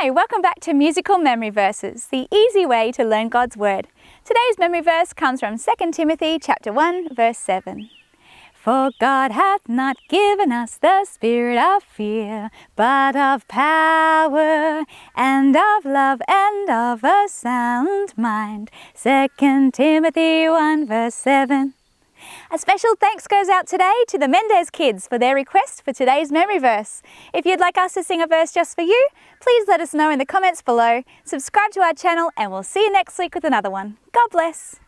Hi, welcome back to Musical Memory Verses, the easy way to learn God's Word. Today's memory verse comes from 2 Timothy chapter 1, verse 7. For God hath not given us the spirit of fear, but of power and of love and of a sound mind. 2 Timothy 1 verse 7. A special thanks goes out today to the Mendez kids for their request for today's memory verse. If you'd like us to sing a verse just for you, please let us know in the comments below. Subscribe to our channel and we'll see you next week with another one. God bless.